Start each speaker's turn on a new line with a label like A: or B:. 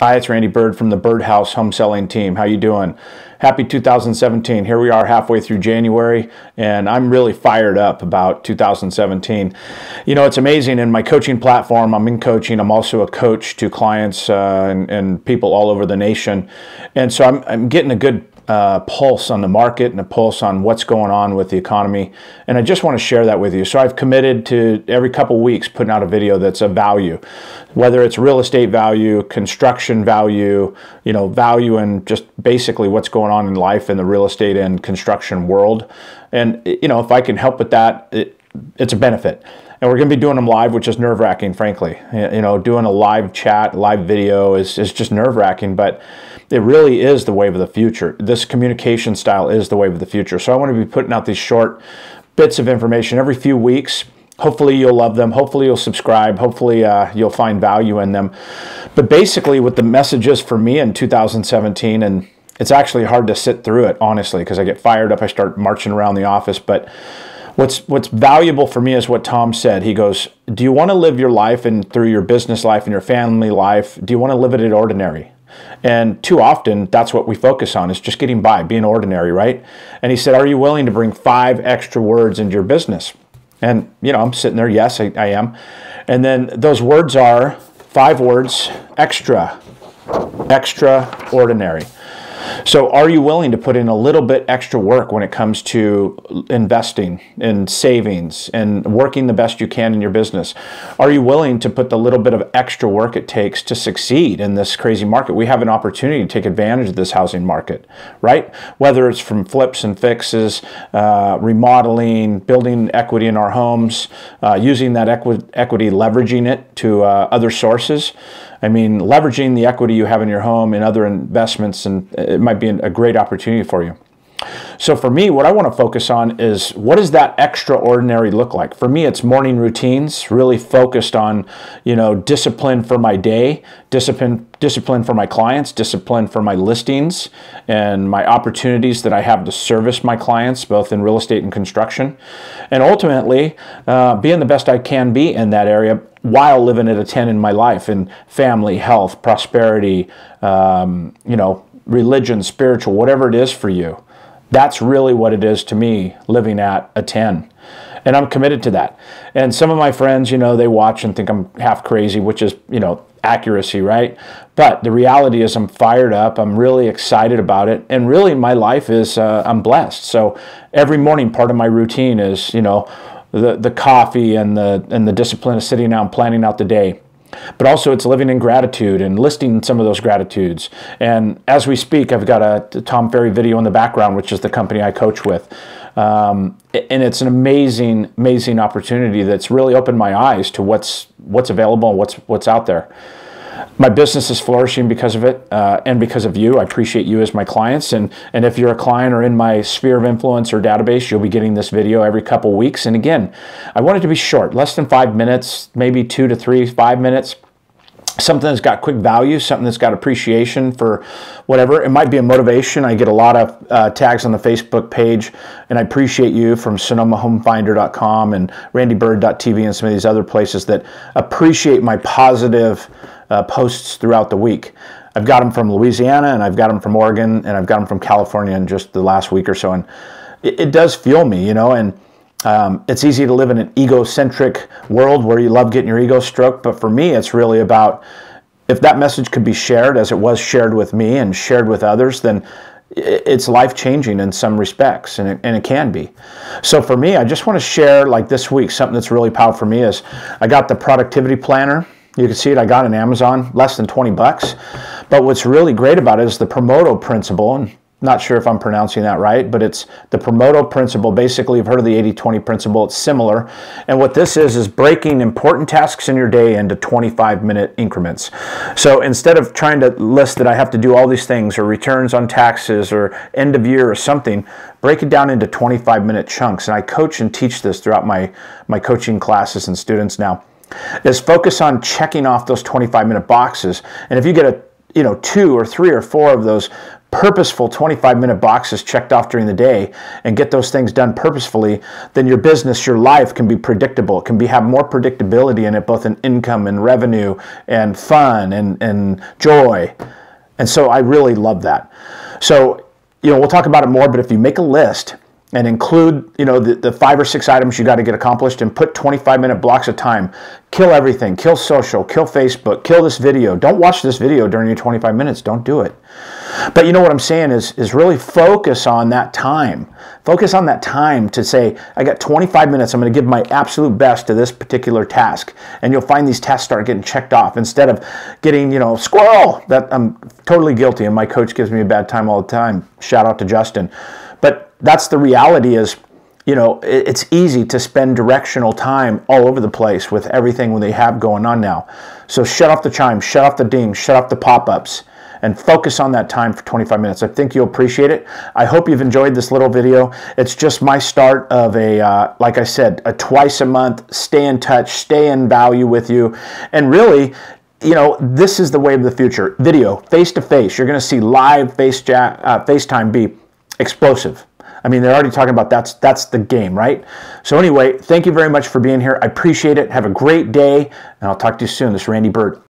A: Hi, it's Randy Byrd from the Birdhouse Home Selling Team. How you doing? Happy 2017. Here we are halfway through January, and I'm really fired up about 2017. You know, it's amazing. In my coaching platform, I'm in coaching. I'm also a coach to clients uh, and, and, people all over the nation. And so I'm, I'm getting a good uh, pulse on the market and a pulse on what's going on with the economy. And I just want to share that with you. So I've committed to every couple weeks putting out a video that's of value, whether it's real estate value, construction value, you know, value and just basically what's going on in life in the real estate and construction world. And, you know, if I can help with that, it, it's a benefit and we're going to be doing them live, which is nerve wracking, frankly. You know, doing a live chat, live video is, is just nerve wracking, but it really is the wave of the future. This communication style is the wave of the future. So I want to be putting out these short bits of information every few weeks. Hopefully you'll love them. Hopefully you'll subscribe. Hopefully uh, you'll find value in them. But basically, what the message is for me in 2017, and it's actually hard to sit through it honestly because I get fired up. I start marching around the office, but what's what's valuable for me is what Tom said. He goes, "Do you want to live your life and through your business life and your family life? Do you want to live it at ordinary?" And too often, that's what we focus on is just getting by, being ordinary, right? And he said, Are you willing to bring five extra words into your business? And, you know, I'm sitting there, yes, I, I am. And then those words are five words extra, extraordinary. So, are you willing to put in a little bit extra work when it comes to investing and savings and working the best you can in your business? Are you willing to put the little bit of extra work it takes to succeed in this crazy market? We have an opportunity to take advantage of this housing market, right? Whether it's from flips and fixes, uh, remodeling, building equity in our homes, uh, using that equi- equity, leveraging it to uh, other sources. I mean, leveraging the equity you have in your home and other investments, and it might be a great opportunity for you. So for me, what I want to focus on is what does that extraordinary look like? For me, it's morning routines, really focused on, you know, discipline for my day, discipline discipline for my clients, discipline for my listings, and my opportunities that I have to service my clients, both in real estate and construction, and ultimately uh, being the best I can be in that area while living at a 10 in my life in family, health, prosperity, um, you know, religion, spiritual, whatever it is for you. That's really what it is to me living at a 10. And I'm committed to that. And some of my friends, you know, they watch and think I'm half crazy, which is, you know, accuracy, right? But the reality is I'm fired up. I'm really excited about it. And really my life is, uh, I'm blessed. So every morning part of my routine is, you know, the, the coffee and the, and the discipline of sitting down, planning out the day but also it's living in gratitude and listing some of those gratitudes. And as we speak, I've got a Tom Ferry video in the background, which is the company I coach with. Um, and it's an amazing, amazing opportunity that's really opened my eyes to what's what's available and what's what's out there my business is flourishing because of it uh, and because of you. I appreciate you as my clients. And, and if you're a client or in my sphere of influence or database, you'll be getting this video every couple weeks. And again, I want it to be short, less than five minutes, maybe two to three, five minutes something that's got quick value, something that's got appreciation for whatever. It might be a motivation. I get a lot of uh, tags on the Facebook page, and I appreciate you from SonomaHomefinder.com and RandyByrd.tv and some of these other places that appreciate my positive uh, posts throughout the week. I've got them from Louisiana and I've got them from Oregon and I've got them from California in just the last week or so. And it, it does fuel me, you know, and um, it's easy to live in an egocentric world where you love getting your ego stroked. But for me, it's really about if that message could be shared as it was shared with me and shared with others, then it's life changing in some respects, and it, and it can be. So for me, I just want to share, like this week, something that's really powerful for me is I got the productivity planner you can see it, I got on Amazon, less than 20 bucks. But what's really great about it is the Promoto principle, and not sure if I'm pronouncing that right, but it's the Promoto principle. Basically, you've heard of the 80-20 principle. It's similar. And what this is, is breaking important tasks in your day into 25-minute increments. So instead of trying to list that I have to do all these things or returns on taxes or end of year or something, break it down into 25-minute chunks. And I coach and teach this throughout my, my coaching classes and students now is focus on checking off those 25 minute boxes. And if you get a you know two or three or four of those purposeful 25 minute boxes checked off during the day and get those things done purposefully, then your business, your life can be predictable. It can be have more predictability in it, both in income and revenue and fun and, and joy. And so I really love that. So, you know, we'll talk about it more, but if you make a list and include you know the, the five or six items you got to get accomplished and put 25 minute blocks of time. Kill everything kill social kill facebook kill this video. Don't watch this video during your 25 minutes don't do it. But you know what i'm saying is is really focus on that time. Focus on that time to say i got 25 minutes i'm going to give my absolute best to this particular task. And you'll find these tasks start getting checked off. Instead of getting you know squirrel! That i'm totally guilty and my coach gives me a bad time all the time. Shout out to justin that's the reality is you know it's easy to spend directional time all over the place with everything they have going on now so shut off the chimes shut off the dings shut off the pop-ups and focus on that time for 25 minutes. I think you'll appreciate it. I hope you've enjoyed this little video. It's just my start of a, uh, like I said, a twice a month, stay in touch, stay in value with you. And really, you know, this is the way of the future. Video, face to face. You're going to see live face uh, FaceTime be explosive. I mean, they're already talking about that's that's the game, right? So anyway, thank you very much for being here. I appreciate it. Have a great day, and I'll talk to you soon. This is Randy Byrd.